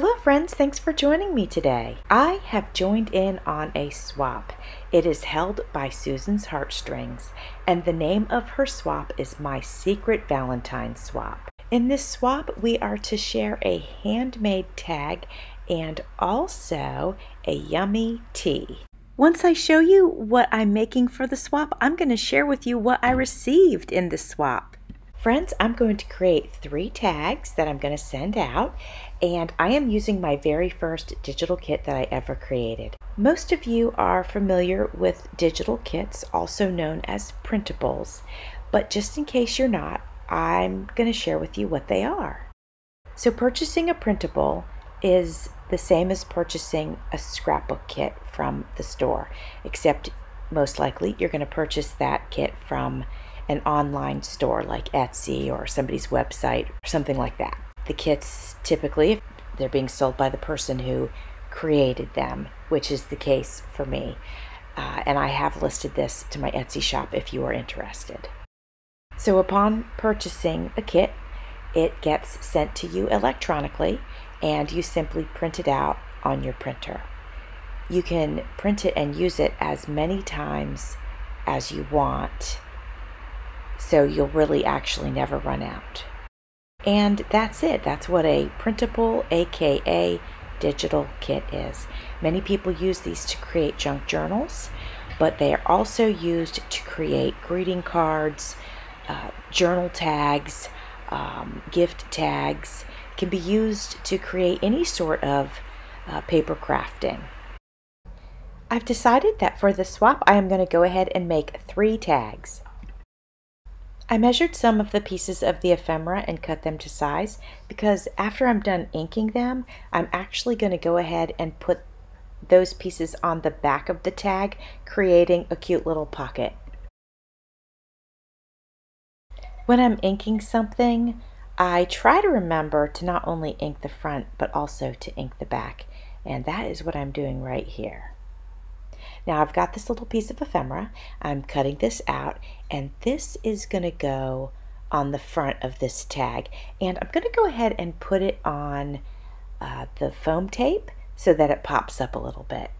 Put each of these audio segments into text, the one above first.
Hello friends, thanks for joining me today. I have joined in on a swap. It is held by Susan's Heartstrings, and the name of her swap is My Secret Valentine Swap. In this swap, we are to share a handmade tag and also a yummy tea. Once I show you what I'm making for the swap, I'm going to share with you what I received in the swap. Friends, I'm going to create three tags that I'm going to send out, and I am using my very first digital kit that I ever created. Most of you are familiar with digital kits, also known as printables, but just in case you're not, I'm going to share with you what they are. So purchasing a printable is the same as purchasing a scrapbook kit from the store, except most likely you're going to purchase that kit from an online store like Etsy or somebody's website or something like that. The kits typically they're being sold by the person who created them, which is the case for me. Uh, and I have listed this to my Etsy shop if you are interested. So upon purchasing a kit, it gets sent to you electronically and you simply print it out on your printer. You can print it and use it as many times as you want so you'll really actually never run out. And that's it. That's what a printable, aka digital kit is. Many people use these to create junk journals, but they are also used to create greeting cards, uh, journal tags, um, gift tags, can be used to create any sort of uh, paper crafting. I've decided that for the swap I am going to go ahead and make three tags. I measured some of the pieces of the ephemera and cut them to size because after I'm done inking them, I'm actually going to go ahead and put those pieces on the back of the tag, creating a cute little pocket. When I'm inking something, I try to remember to not only ink the front, but also to ink the back. And that is what I'm doing right here. Now I've got this little piece of ephemera. I'm cutting this out and this is going to go on the front of this tag. And I'm going to go ahead and put it on uh, the foam tape so that it pops up a little bit.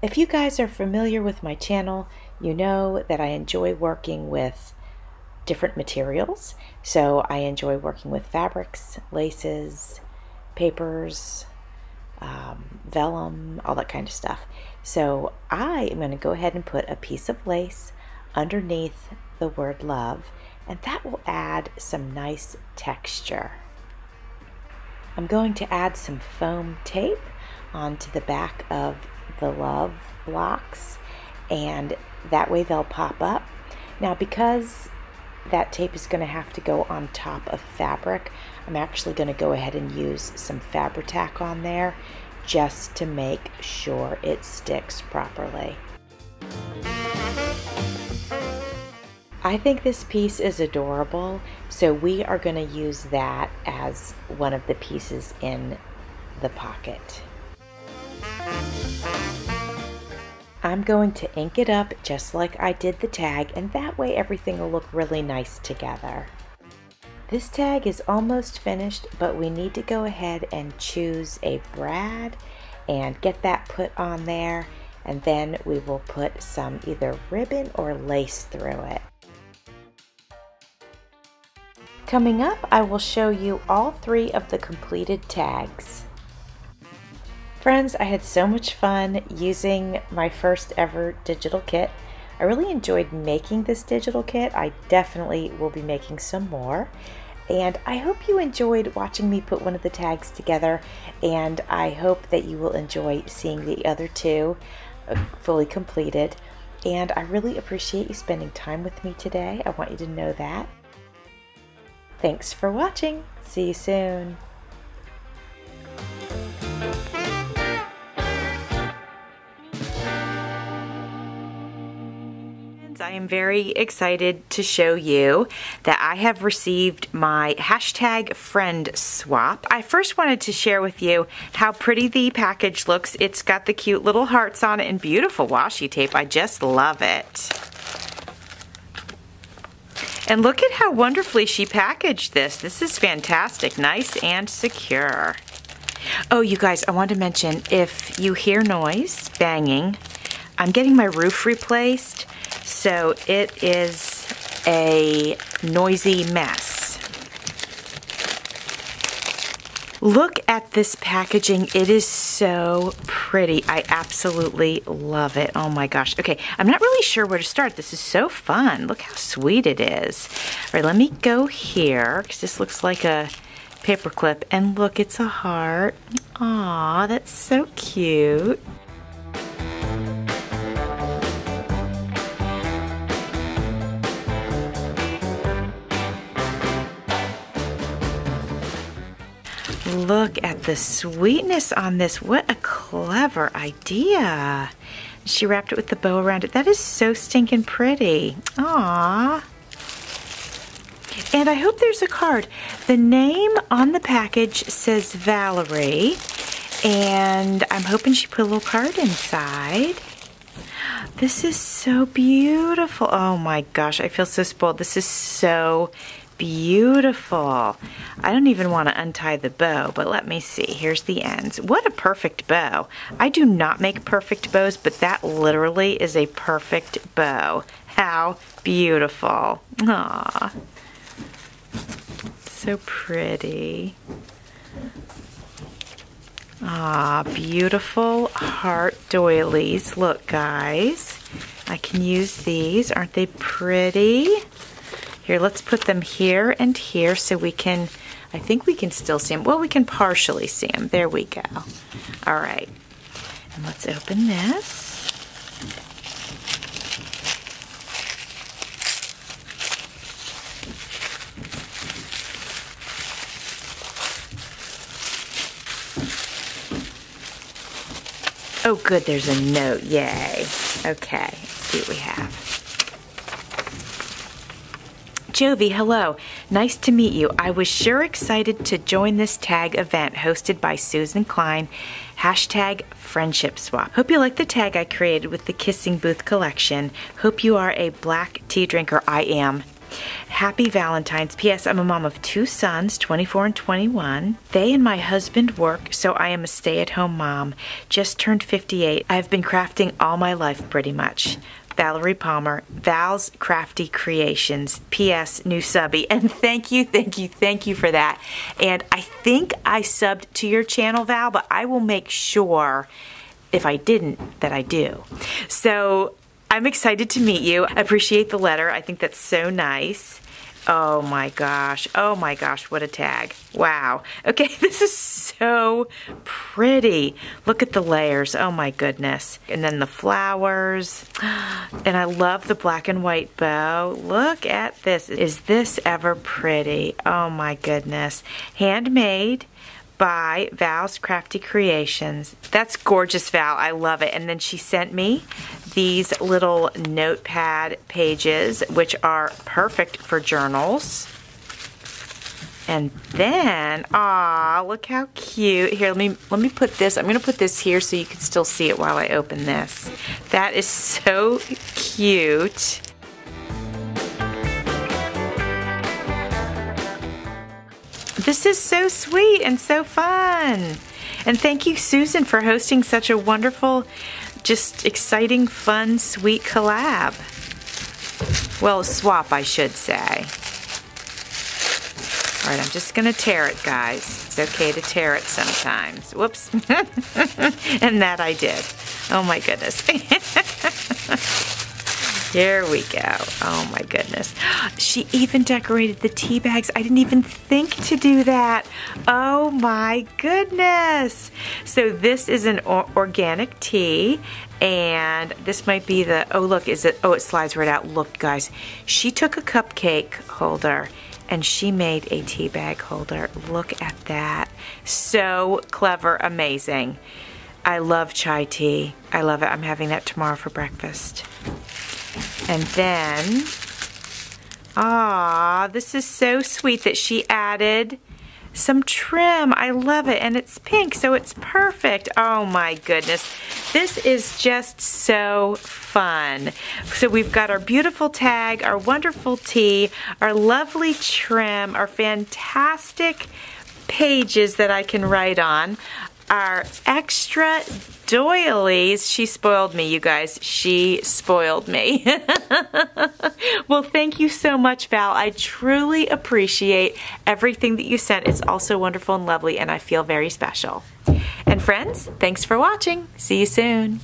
If you guys are familiar with my channel, you know that I enjoy working with different materials. So I enjoy working with fabrics, laces, papers, um, vellum, all that kind of stuff. So I am going to go ahead and put a piece of lace underneath the word love and that will add some nice texture. I'm going to add some foam tape onto the back of the love blocks and that way they'll pop up. Now because that tape is going to have to go on top of fabric. I'm actually going to go ahead and use some Fabri-Tac on there just to make sure it sticks properly. I think this piece is adorable, so we are going to use that as one of the pieces in the pocket. I'm going to ink it up just like I did the tag and that way everything will look really nice together. This tag is almost finished but we need to go ahead and choose a brad and get that put on there and then we will put some either ribbon or lace through it. Coming up I will show you all three of the completed tags. Friends, I had so much fun using my first ever digital kit. I really enjoyed making this digital kit. I definitely will be making some more. And I hope you enjoyed watching me put one of the tags together. And I hope that you will enjoy seeing the other two uh, fully completed. And I really appreciate you spending time with me today. I want you to know that. Thanks for watching. See you soon. I am very excited to show you that I have received my hashtag friend swap. I first wanted to share with you how pretty the package looks. It's got the cute little hearts on it and beautiful washi tape. I just love it. And look at how wonderfully she packaged this. This is fantastic. Nice and secure. Oh, you guys, I want to mention if you hear noise, banging, I'm getting my roof replaced. So it is a noisy mess. Look at this packaging. It is so pretty. I absolutely love it. Oh my gosh. Okay, I'm not really sure where to start. This is so fun. Look how sweet it is. All right, let me go here because this looks like a paperclip. And look, it's a heart. Aw, that's so cute. The sweetness on this. What a clever idea. She wrapped it with the bow around it. That is so stinking pretty. Aww. And I hope there's a card. The name on the package says Valerie. And I'm hoping she put a little card inside. This is so beautiful. Oh my gosh, I feel so spoiled. This is so beautiful. I don't even want to untie the bow, but let me see. Here's the ends. What a perfect bow. I do not make perfect bows, but that literally is a perfect bow. How beautiful. Aww. So pretty. Ah, beautiful heart doilies. Look, guys, I can use these. Aren't they pretty? Here, let's put them here and here so we can, I think we can still see them. Well, we can partially see them. There we go. All right. And let's open this. Oh, good, there's a note. Yay. Okay, let's see what we have. Jovi, hello. Nice to meet you. I was sure excited to join this tag event hosted by Susan Klein. Hashtag friendship swap. Hope you like the tag I created with the Kissing Booth collection. Hope you are a black tea drinker. I am. Happy Valentine's. P.S. I'm a mom of two sons, 24 and 21. They and my husband work, so I am a stay at home mom. Just turned 58. I've been crafting all my life pretty much. Valerie Palmer, Val's Crafty Creations, P.S. New subby. And thank you, thank you, thank you for that. And I think I subbed to your channel, Val, but I will make sure if I didn't that I do. So I'm excited to meet you. I appreciate the letter. I think that's so nice. Oh my gosh. Oh my gosh, what a tag. Wow. Okay, this is so pretty. Look at the layers. Oh my goodness. And then the flowers. And I love the black and white bow. Look at this. Is this ever pretty? Oh my goodness. Handmade by Val's Crafty Creations. That's gorgeous, Val. I love it. And then she sent me these little notepad pages, which are perfect for journals. And then, ah, look how cute. Here, let me let me put this. I'm going to put this here so you can still see it while I open this. That is so cute. This is so sweet and so fun. And thank you, Susan, for hosting such a wonderful, just exciting, fun, sweet collab. Well, swap, I should say. All right, I'm just gonna tear it, guys. It's okay to tear it sometimes. Whoops. and that I did. Oh my goodness. Here we go. Oh my goodness. She even decorated the tea bags. I didn't even think to do that. Oh my goodness. So this is an organic tea and this might be the, oh look, is it, oh it slides right out. Look guys, she took a cupcake holder and she made a tea bag holder. Look at that. So clever, amazing. I love chai tea. I love it. I'm having that tomorrow for breakfast. And then, ah, this is so sweet that she added some trim. I love it. And it's pink, so it's perfect. Oh my goodness. This is just so fun. So we've got our beautiful tag, our wonderful tea, our lovely trim, our fantastic pages that I can write on, our extra doilies. She spoiled me, you guys. She spoiled me. well, thank you so much, Val. I truly appreciate everything that you sent. It's also wonderful and lovely, and I feel very special. And friends, thanks for watching. See you soon.